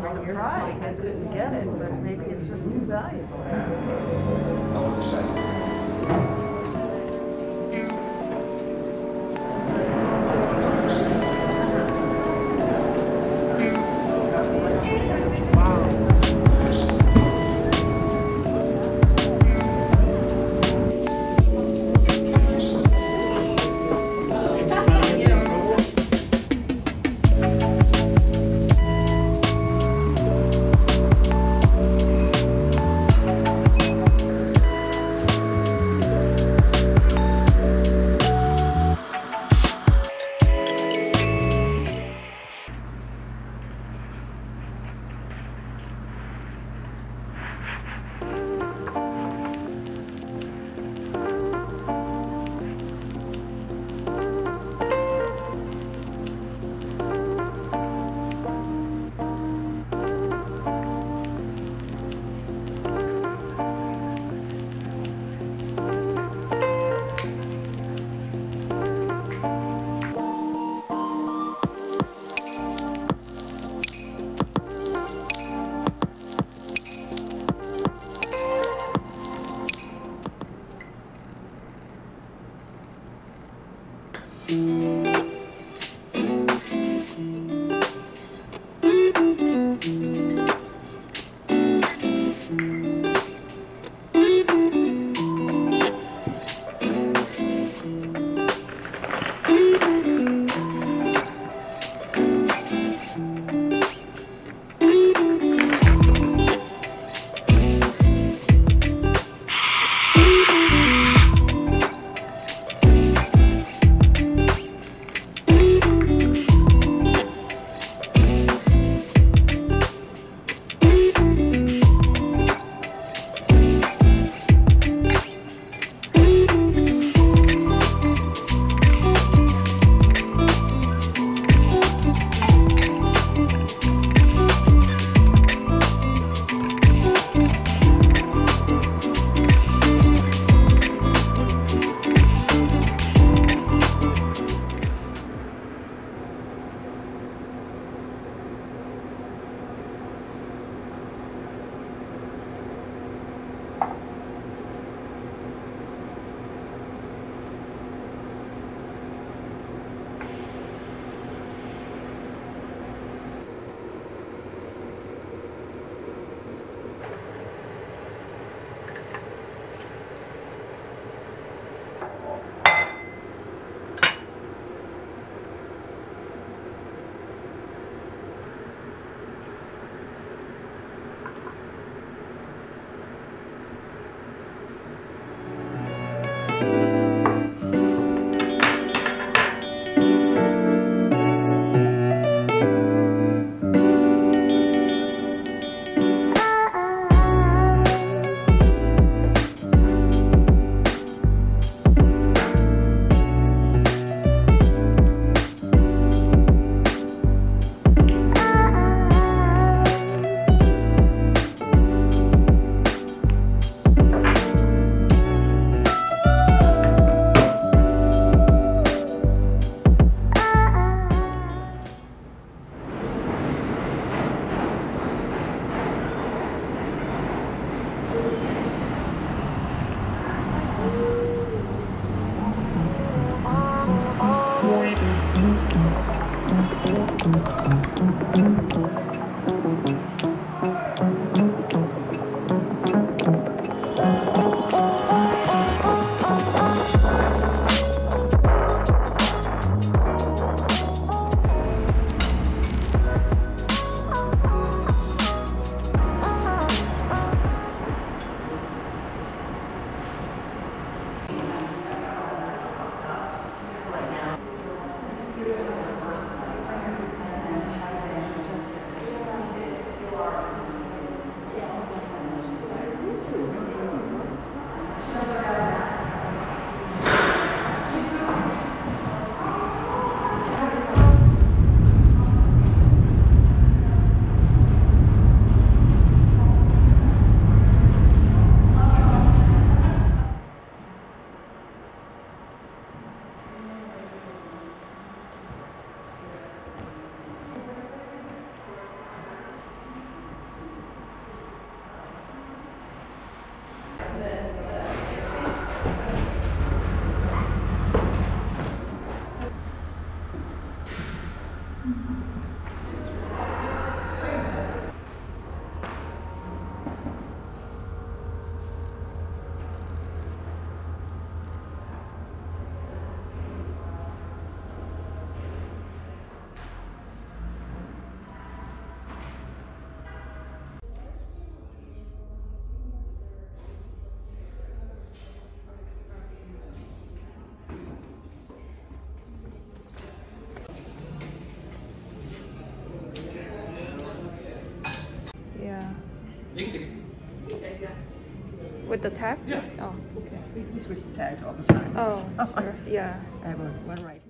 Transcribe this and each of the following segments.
Well, I'm surprised I couldn't get it, but maybe it's just too valuable. With the tag? Yeah. Oh. Okay. We, we switch the tags all the time. Oh, sure. Yeah. I have one right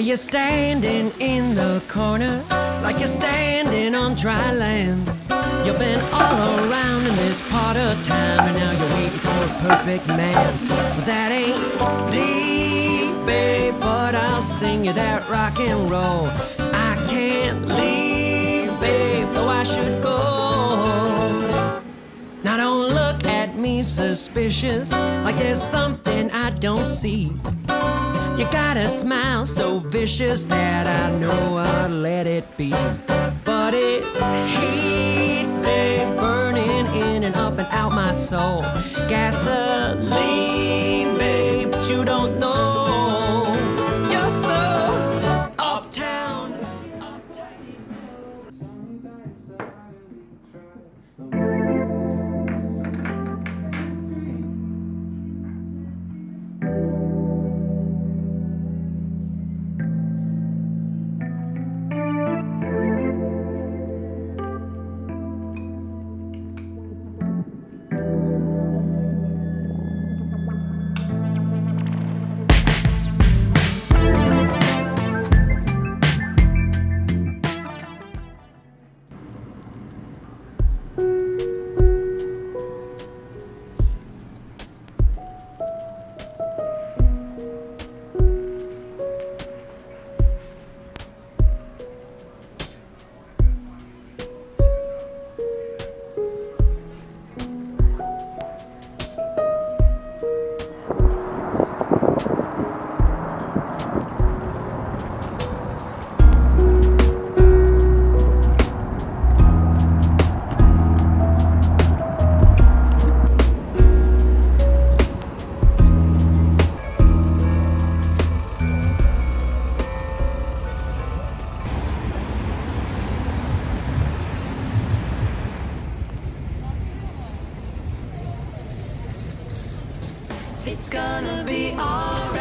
Well, you're standing in the corner like you're standing on dry land. You've been all around in this part of time, and now you're waiting for a perfect man. But that ain't me, babe, but I'll sing you that rock and roll. I can't leave, babe, though I should go. Now don't look at me suspicious, like there's something I don't see. You got a smile so vicious that I know I'll let it be. But it's heat, babe, burning in and up and out my soul. Gasoline, babe, you don't know. It's gonna be alright.